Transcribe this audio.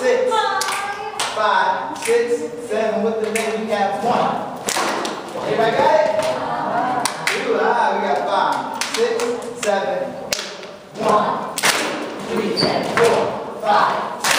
six, five, six, seven. With the leg, we have one. Everybody got it? Two. Ah, we got five, six, seven, eight, one, three, four, five,